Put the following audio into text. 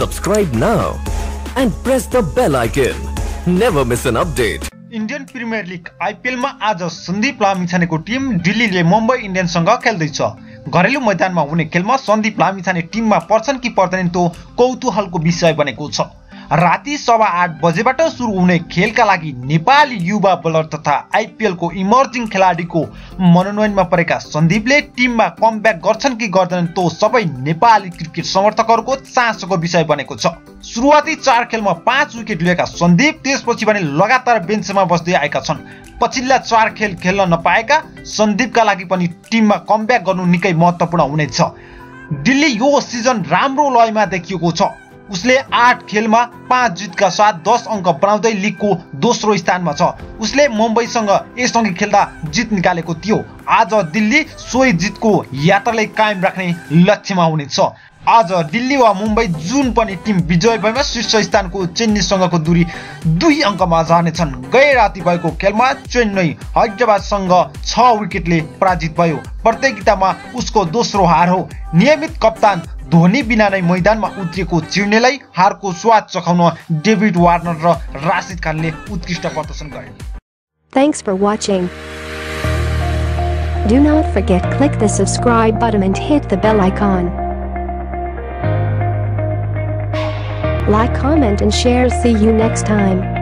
Subscribe now and press the bell icon. Never miss an update. Indian Premier League आइपिएलमा आज सन्दीप लामिछानेको team दिल्लीले मुम्बई इन्डियन्ससँग खेल्दैछ घरेलु मैदानमा हुने खेलमा सन्दीप लामिछाने टिममा पर्छन् कि पर्दैनन् त्यो कौतूहलको विषय बनेको छ राति सवा आठ बजेबाट सुरु हुने खेलका लागि नेपाली युवा बलर तथा आइपिएलको इमर्जिङ खेलाडीको मनोनयनमा परेका सन्दीपले टिममा कमब्याक गर्छन् कि गर्दैनन् त्यो सबै नेपाली क्रिकेट समर्थकहरूको चासोको विषय बनेको छ। सुरुवाती चार खेलमा पाँच विकेट लिएका सन्दीप त्यसपछि भने लगातार बेन्चमा बस्दै आएका छन्। पछिल्ला चार खेल खेल्न नपाएका सन्दीपका लागि पनि टिममा कमब्याक गर्नु निकै महत्त्वपूर्ण हुनेछ। दिल्ली यो सिजन राम्रो लयमा देखिएको छ। उसले आठ खेलमा पाँच जितका साथ दस अङ्क बनाउँदै लिगको दोस्रो स्थानमा छ। उसले मुम्बईसँग यससँगै खेल्दा जित निकालेको थियो। आज दिल्ली सोही जितको यात्रालाई कायम राख्ने लक्ष्यमा हुनेछ। आज दिल्ली वा मुम्बई जुन पनि टिम विजय भएमा शीर्ष स्थानको चेन्नईसँगको दूरी दुई अङ्कमा जानेछन्। गए राति भएको खेलमा चेन्नई हैदराबादसँग छ विकेटले पराजित भयो। प्रतियोगितामा उसको दोस्रो हार हो। नियमित कप्तान धोनी बिना नै मैदानमा उत्रिएको चिर्नेलाई हारको स्वाद चखाउन डेभिड वार्नर र राशिद खानले उत्कृष्ट प्रदर्शन गरे Thanks for watching. Do not forget click the subscribe button and hit the bell icon. Like, comment and share. See you next time.